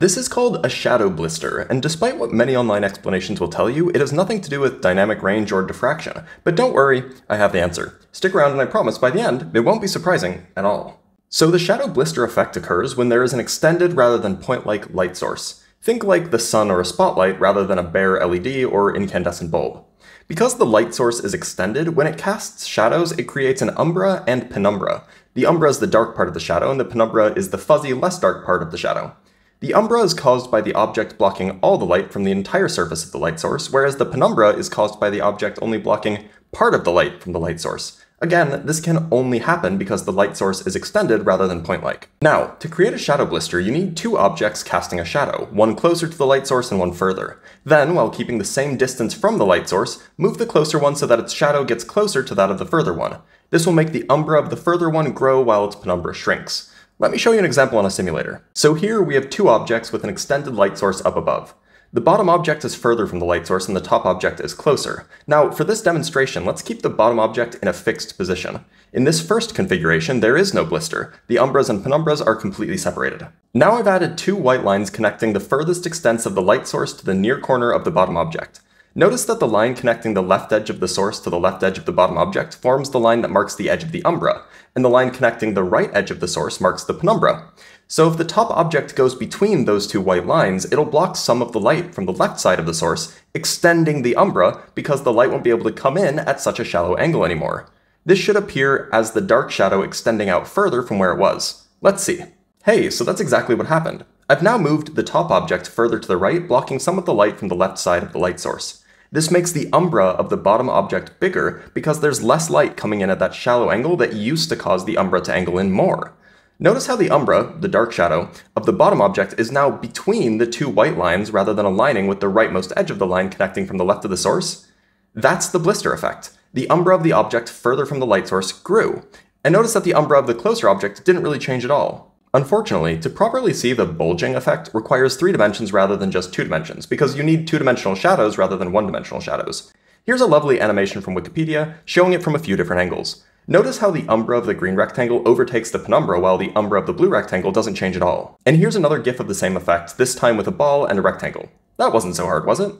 This is called a shadow blister, and despite what many online explanations will tell you, it has nothing to do with dynamic range or diffraction. But don't worry, I have the answer. Stick around and I promise by the end, it won't be surprising at all. So the shadow blister effect occurs when there is an extended rather than point-like light source. Think like the sun or a spotlight rather than a bare LED or incandescent bulb. Because the light source is extended, when it casts shadows, it creates an umbra and penumbra. The umbra is the dark part of the shadow, and the penumbra is the fuzzy, less dark part of the shadow. The umbra is caused by the object blocking all the light from the entire surface of the light source, whereas the penumbra is caused by the object only blocking part of the light from the light source. Again, this can only happen because the light source is extended rather than point-like. Now, to create a shadow blister, you need two objects casting a shadow, one closer to the light source and one further. Then, while keeping the same distance from the light source, move the closer one so that its shadow gets closer to that of the further one. This will make the umbra of the further one grow while its penumbra shrinks. Let me show you an example on a simulator. So here we have two objects with an extended light source up above. The bottom object is further from the light source and the top object is closer. Now, for this demonstration, let's keep the bottom object in a fixed position. In this first configuration, there is no blister. The umbras and penumbras are completely separated. Now I've added two white lines connecting the furthest extents of the light source to the near corner of the bottom object. Notice that the line connecting the left edge of the source to the left edge of the bottom object forms the line that marks the edge of the umbra, and the line connecting the right edge of the source marks the penumbra. So if the top object goes between those two white lines, it'll block some of the light from the left side of the source, extending the umbra because the light won't be able to come in at such a shallow angle anymore. This should appear as the dark shadow extending out further from where it was. Let's see. Hey, so that's exactly what happened. I've now moved the top object further to the right, blocking some of the light from the left side of the light source. This makes the umbra of the bottom object bigger because there's less light coming in at that shallow angle that used to cause the umbra to angle in more. Notice how the umbra, the dark shadow, of the bottom object is now between the two white lines rather than aligning with the rightmost edge of the line connecting from the left of the source? That's the blister effect. The umbra of the object further from the light source grew. And notice that the umbra of the closer object didn't really change at all. Unfortunately, to properly see the bulging effect requires three dimensions rather than just two dimensions, because you need two-dimensional shadows rather than one-dimensional shadows. Here's a lovely animation from Wikipedia showing it from a few different angles. Notice how the umbra of the green rectangle overtakes the penumbra while the umbra of the blue rectangle doesn't change at all. And here's another gif of the same effect, this time with a ball and a rectangle. That wasn't so hard, was it?